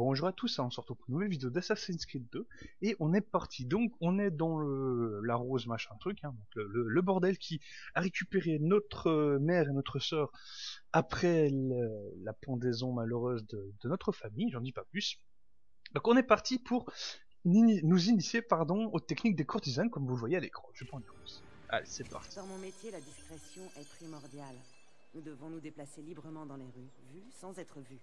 Bonjour à tous, hein, on se retrouve pour une nouvelle vidéo d'Assassin's Creed 2 et on est parti. Donc on est dans le, la rose machin truc, hein, le, bordel qui a récupéré notre euh, mère et notre sœur après la pendaison malheureuse de, notre famille, j'en dis pas plus. Donc on est parti pour nous initier pardon aux techniques des courtisanes comme vous le voyez à l'écran. Je prends une plus. Allez, c'est parti. Dans mon métier, la discrétion est primordiale. Nous devons nous déplacer librement dans les rues, vus sans être vus.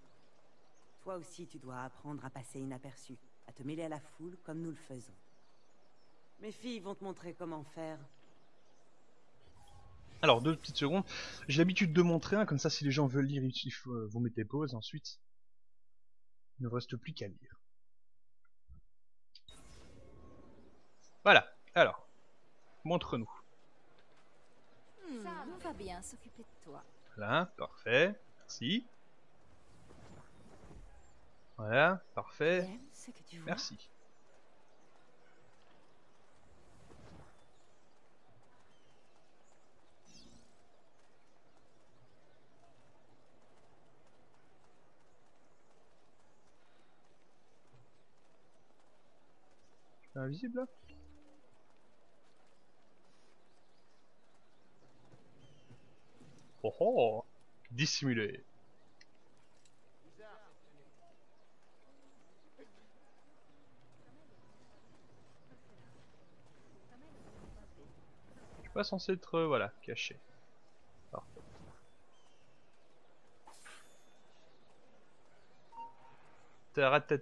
Toi aussi, tu dois apprendre à passer inaperçu, à te mêler à la foule comme nous le faisons. Mes filles vont te montrer comment faire. Alors, deux petites secondes. J'ai l'habitude de montrer un, comme ça, si les gens veulent lire, euh, vous mettez pause ensuite. Il ne reste plus qu'à lire. Voilà, alors, montre-nous. Ça, on va bien s'occuper de toi. Voilà, parfait, merci. Voilà, parfait. Merci. invisible là? Oh oh Dissimulé pas censé être, euh, voilà, caché. Parfait.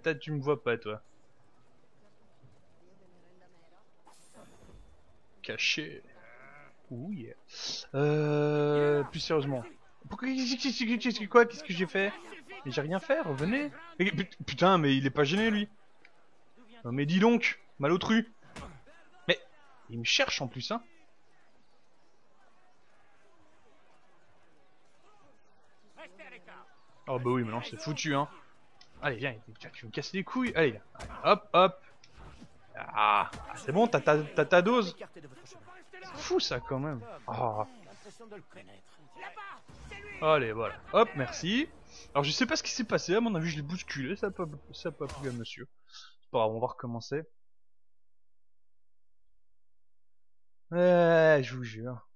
tête, tu me vois pas, toi. Caché. Yeah. Euh, plus sérieusement. Pourquoi quoi Qu'est-ce que j'ai fait? Mais j'ai rien fait, revenez. putain, mais il est pas gêné lui. Non mais dis donc, malotru. Mais il me cherche en plus, hein. Oh bah oui, maintenant c'est foutu, hein. Allez, viens, tu me casses les couilles. Allez, hop, hop. Ah, c'est bon, t'as ta, dose. C'est fou ça quand même. Oh. Allez, voilà. Hop, merci. Alors je sais pas ce qui s'est passé, à mon avis je l'ai bousculé, ça a pas, plu à monsieur. C'est pas on va recommencer. Ouais, je vous jure.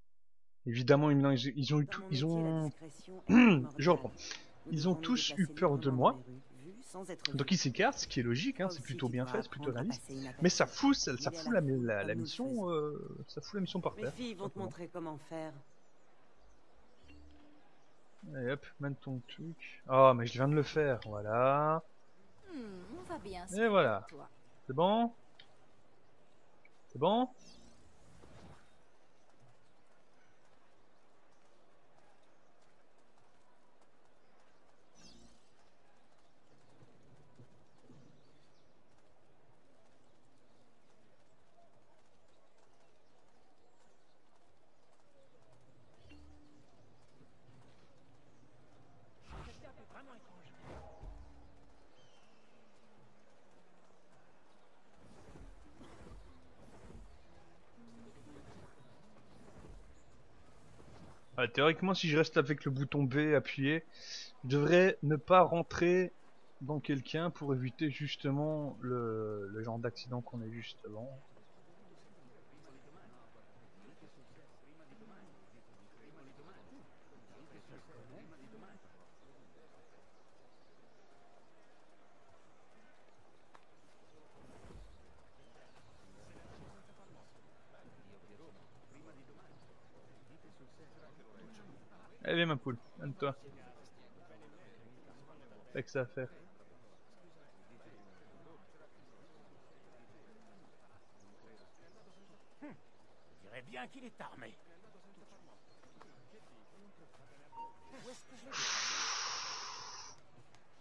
Évidemment, ils, ils ont eu tout, ils ont... je reprends ils ont tous eu peur de moi. Donc ils s'écartent, ce qui est logique, hein, c'est plutôt bien fait, c'est plutôt réaliste. Mais ça fout, ça, fout la, la, mission, euh, ça fout la mission par terre. filles vont te montrer comment faire. Allez hop, mène ton truc. Oh mais je viens de le faire, voilà. Hmm, Et voilà. C'est bon? C'est bon? Ah, théoriquement, si je reste avec le bouton B appuyé, je devrais ne pas rentrer dans quelqu'un pour éviter justement le, genre d'accident qu'on a juste. Allez ma poule, donne-toi. Fais que ça à faire. Hum, je dirais bien qu'il est armé.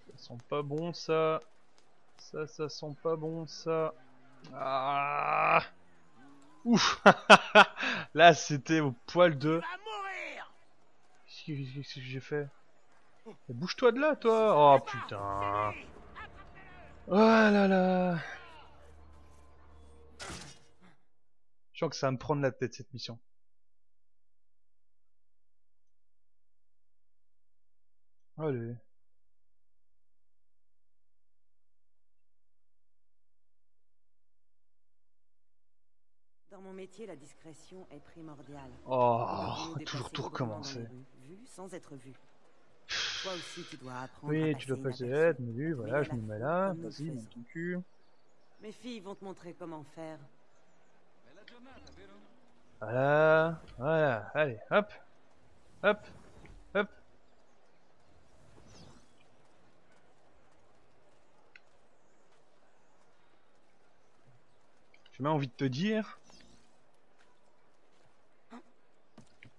Ça sent pas bon ça. Ça, ça sent pas bon ça. Ah Ouf Là c'était au poil de Qu'est-ce que j'ai fait? Bouge-toi de là, toi Oh putain Oh là là Je sens que ça va me prendre la tête cette mission. Allez. Dans mon métier, la discrétion est primordiale. Oh, toujours tout recommencer sans être vu. Toi aussi, tu dois apprendre à Oui, tu dois passer aide, mais lui, voilà, je me mets là, vas-y, monte ton cul. Mes filles vont te montrer comment faire. Voilà, voilà, allez, hop, hop, hop. J'ai même envie de te dire.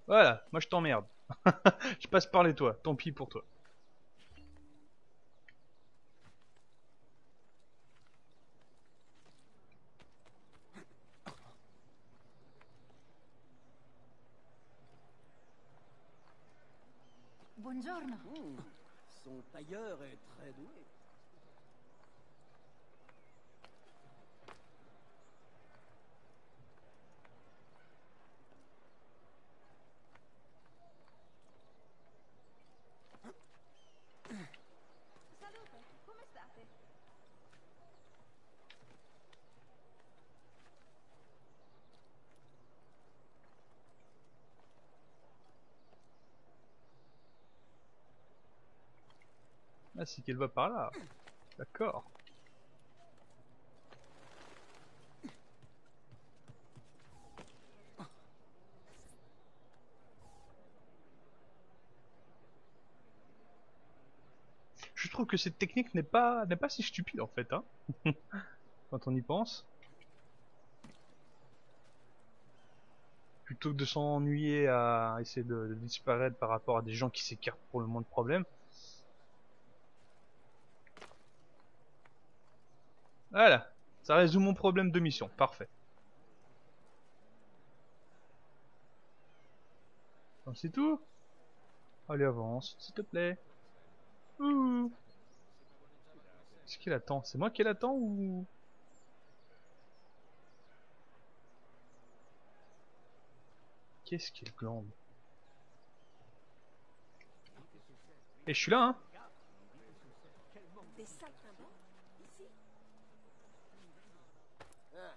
Voilà, moi je t'emmerde. je passe par les toits, tant pis pour toi. Hmm, Son tailleur est très doué. Ah, c'est qu'elle va par là. D'accord. Je trouve que cette technique n'est pas n'est pas si stupide en fait, hein. Quand on y pense. Plutôt que de s'ennuyer à essayer de, de disparaître par rapport à des gens qui s'écartent pour le moins de problèmes. Voilà, ça résout mon problème de mission, parfait. C'est tout. Allez avance, s'il te plaît. Ouh. Est-ce qu'il attend? C'est moi qui l'attends ou... Qu'est-ce qu'il glande? Et je suis là, hein ici Ah,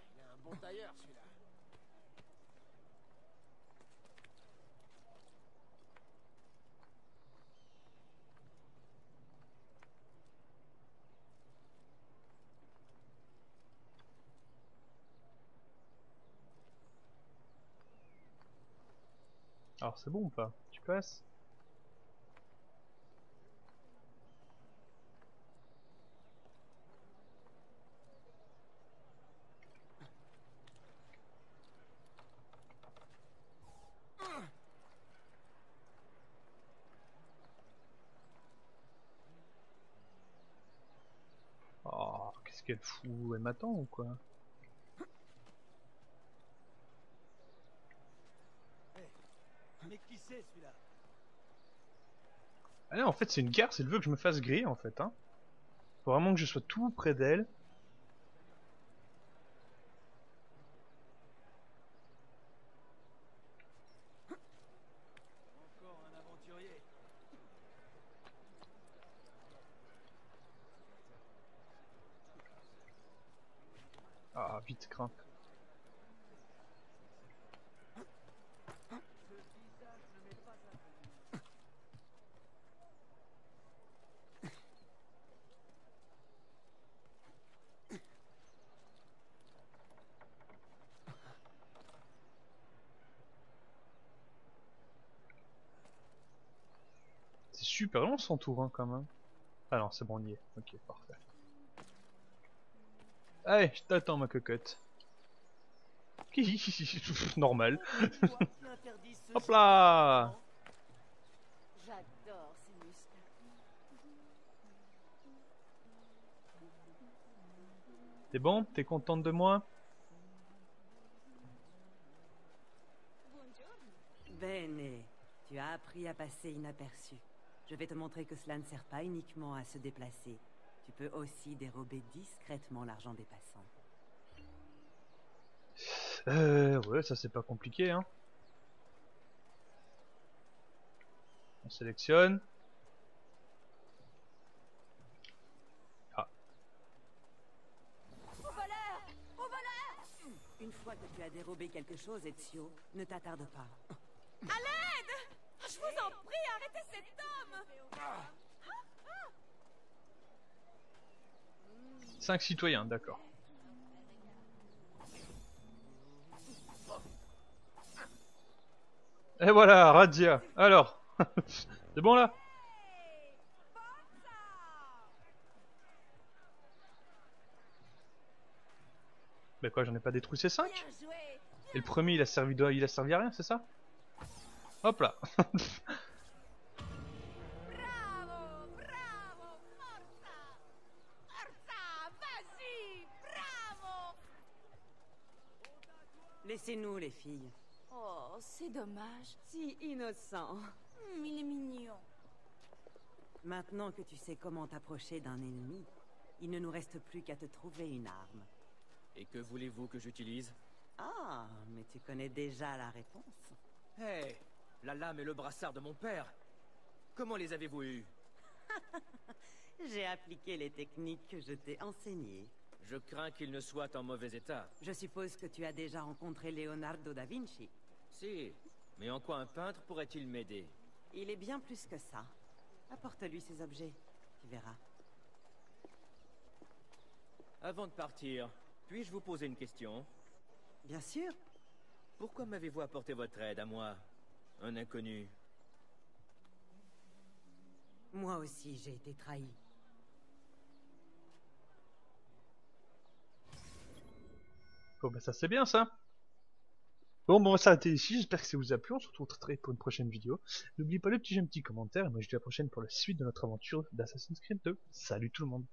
Alors c'est bon ou pas? Tu passes Oh, qu'est-ce qu'elle fout Elle m'attend ou quoi? Mais qui c'est celui-là? Ah non, en fait, c'est une guerre, c'est le veut que je me fasse griller, en fait, hein. Faut vraiment que je sois tout près d'elle. Encore un aventurier. Ah, C'est super long son tour, hein, quand même. Ah non, c'est bon, est. Ok, parfait. Allez, je t'attends, ma cocotte. Normal. Hop là J'adore ces muscles. T'es bon? T'es contente de moi? Bene, tu as appris à passer inaperçu. Je vais te montrer que cela ne sert pas uniquement à se déplacer. Tu peux aussi dérober discrètement l'argent des passants. Euh, ouais, ça c'est pas compliqué, hein. On sélectionne. Une fois que tu tu as dérobé quelque chose, Ezio, ne t'attarde pas. À l'aide Je vous en prie, arrêtez cet homme 5 citoyens, d'accord. Et voilà, Radia. Alors, c'est bon là? Mais quoi, j'en ai pas détruit ces 5 Bien joué Et le premier, il a servi il a servi à rien, c'est ça? Hop là. Laissez-nous, les filles. Oh, c'est dommage. Si innocent. Hum, il est mignon. Maintenant que tu sais comment t'approcher d'un ennemi, il ne nous reste plus qu'à te trouver une arme. Et que voulez-vous que j'utilise? Ah, mais tu connais déjà la réponse. Hé La lame et le brassard de mon père Comment les avez-vous eus? J'ai appliqué les techniques que je t'ai enseignées. Je crains qu'ils ne soient en mauvais état. Je suppose que tu as déjà rencontré Leonardo da Vinci. Si, mais en quoi un peintre pourrait-il m'aider? Il est bien plus que ça. Apporte-lui ces objets, tu verras. Avant de partir, puis-je vous poser une question? Bien sûr, Pourquoi m'avez-vous apporté votre aide à moi, un inconnu? Moi aussi j'ai été trahi. Bon bah ça c'est bien ça. Bon bon ça a été ici, j'espère que ça vous a plu, on se retrouve très très pour une prochaine vidéo. N'oubliez pas le petit j'aime, petit commentaire, et moi je vous dis à la prochaine pour la suite de notre aventure d'Assassin's Creed 2. Salut tout le monde